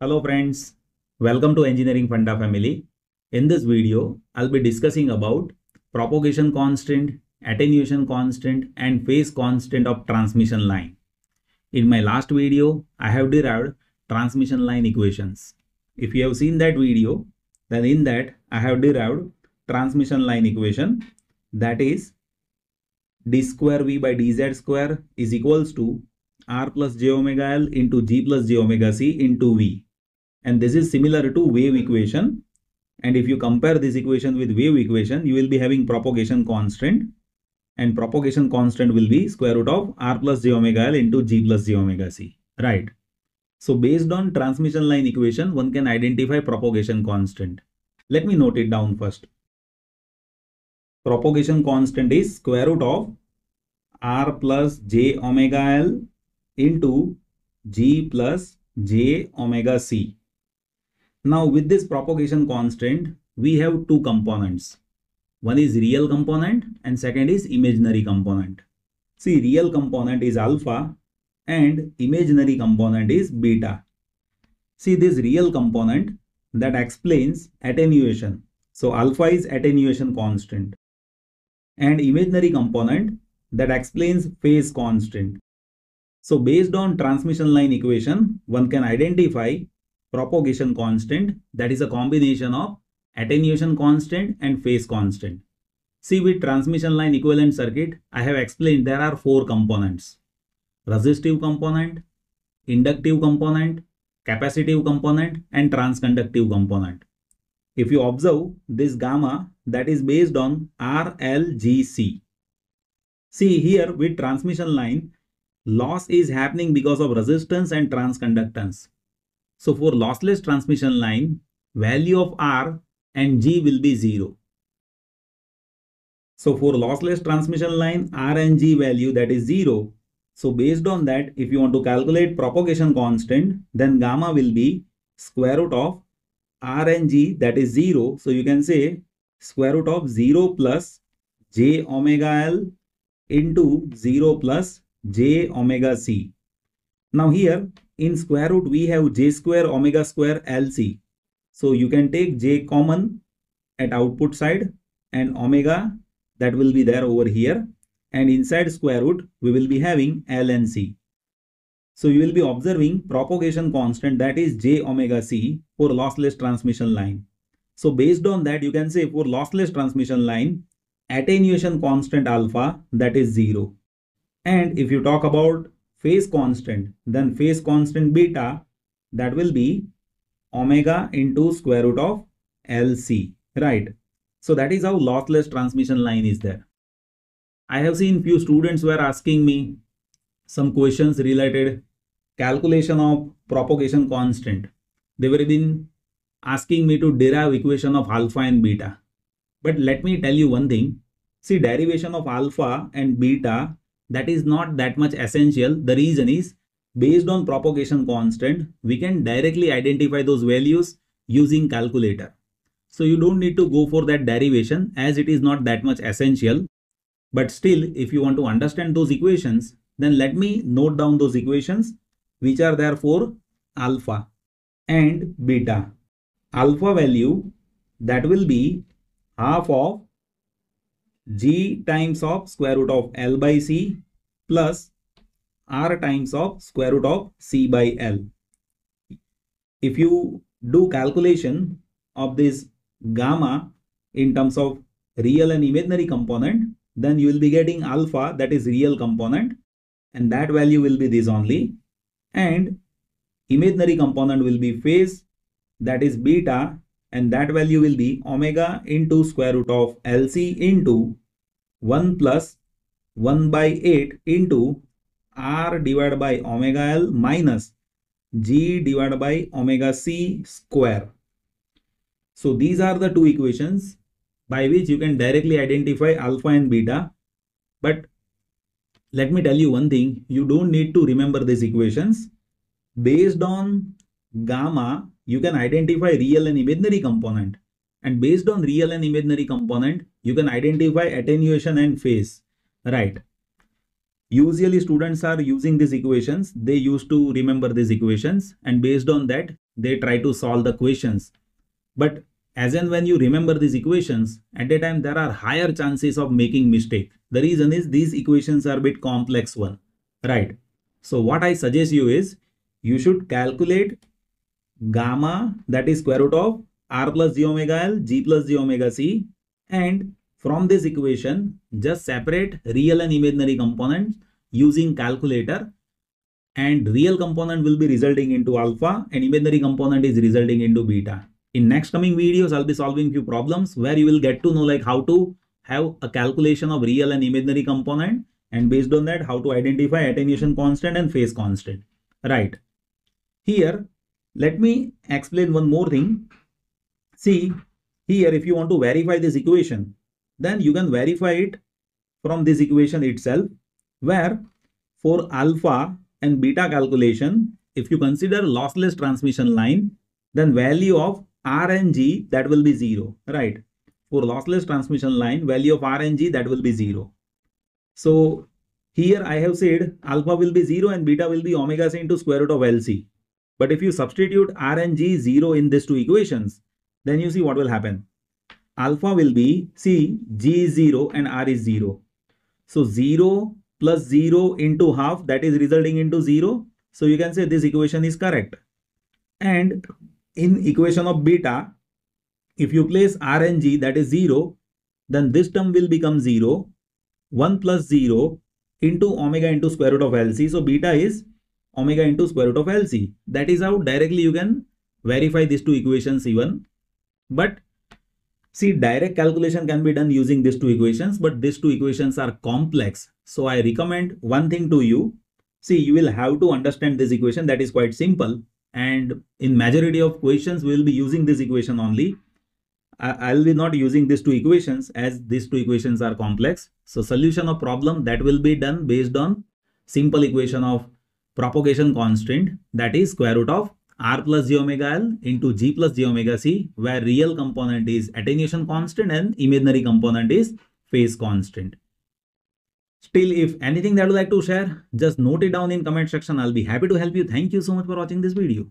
Hello friends, welcome to Engineering Funda family. In this video, I'll be discussing about propagation constant, attenuation constant and phase constant of transmission line. In my last video, I have derived transmission line equations. If you have seen that video, then in that I have derived transmission line equation that is d square v by dz square is equals to r plus j omega l into g plus j omega c into v. And this is similar to wave equation. And if you compare this equation with wave equation, you will be having propagation constant. And propagation constant will be square root of r plus j omega l into g plus j omega c. Right. So based on transmission line equation, one can identify propagation constant. Let me note it down first. Propagation constant is square root of r plus j omega l into g plus j omega c. Now with this propagation constant, we have two components. One is real component and second is imaginary component. See real component is alpha and imaginary component is beta. See this real component that explains attenuation. So alpha is attenuation constant and imaginary component that explains phase constant. So based on transmission line equation, one can identify propagation constant that is a combination of attenuation constant and phase constant. See with transmission line equivalent circuit, I have explained there are four components. Resistive component, inductive component, capacitive component and transconductive component. If you observe this gamma that is based on RLGC. See here with transmission line, loss is happening because of resistance and transconductance. So for lossless transmission line, value of R and G will be 0. So for lossless transmission line, R and G value that is 0. So based on that, if you want to calculate propagation constant, then gamma will be square root of R and G that is 0. So you can say square root of 0 plus j omega L into 0 plus j omega C. Now here in square root we have j square omega square LC. So you can take j common at output side and omega that will be there over here and inside square root we will be having L and C. So you will be observing propagation constant that is j omega c for lossless transmission line. So based on that you can say for lossless transmission line attenuation constant alpha that is 0. And if you talk about phase constant then phase constant beta that will be omega into square root of LC right. So that is how lossless transmission line is there. I have seen few students were asking me some questions related calculation of propagation constant. They were been asking me to derive equation of alpha and beta. But let me tell you one thing. See derivation of alpha and beta that is not that much essential. The reason is based on propagation constant, we can directly identify those values using calculator. So you don't need to go for that derivation as it is not that much essential. But still, if you want to understand those equations, then let me note down those equations which are there for alpha and beta. Alpha value that will be half of g times of square root of L by C plus R times of square root of C by L. If you do calculation of this gamma in terms of real and imaginary component, then you will be getting alpha that is real component and that value will be this only and imaginary component will be phase that is beta and that value will be omega into square root of LC into 1 plus 1 by 8 into R divided by omega L minus G divided by omega C square. So these are the two equations by which you can directly identify alpha and beta. But let me tell you one thing, you don't need to remember these equations. Based on gamma, you can identify real and imaginary component. And based on real and imaginary component, you can identify attenuation and phase. Right. Usually students are using these equations. They used to remember these equations and based on that, they try to solve the questions. But as and when you remember these equations, at a time there are higher chances of making mistake. The reason is these equations are a bit complex one, right? So what I suggest you is you should calculate gamma that is square root of r plus j omega l, g plus j omega c and from this equation just separate real and imaginary components using calculator and real component will be resulting into alpha and imaginary component is resulting into beta. In next coming videos, I'll be solving few problems where you will get to know like how to have a calculation of real and imaginary component and based on that how to identify attenuation constant and phase constant. Right. Here, let me explain one more thing. See, here if you want to verify this equation, then you can verify it from this equation itself where for alpha and beta calculation, if you consider lossless transmission line, then value of R and G that will be 0, right? For lossless transmission line, value of R and G that will be 0. So here I have said alpha will be 0 and beta will be omega c into square root of LC. But if you substitute R and G 0 in these two equations, then you see what will happen. Alpha will be, see, G is 0 and R is 0. So 0 plus 0 into half that is resulting into 0. So you can say this equation is correct. And in equation of beta, if you place R and G that is 0, then this term will become 0. 1 plus 0 into omega into square root of LC. So beta is omega into square root of LC. That is how directly you can verify these two equations even. But See, direct calculation can be done using these two equations, but these two equations are complex. So I recommend one thing to you. See, you will have to understand this equation that is quite simple. And in majority of questions, we will be using this equation only. I will be not using these two equations as these two equations are complex. So solution of problem that will be done based on simple equation of propagation constant that is square root of r plus j omega l into g plus j omega c where real component is attenuation constant and imaginary component is phase constant. Still, if anything that you like to share, just note it down in comment section. I'll be happy to help you. Thank you so much for watching this video.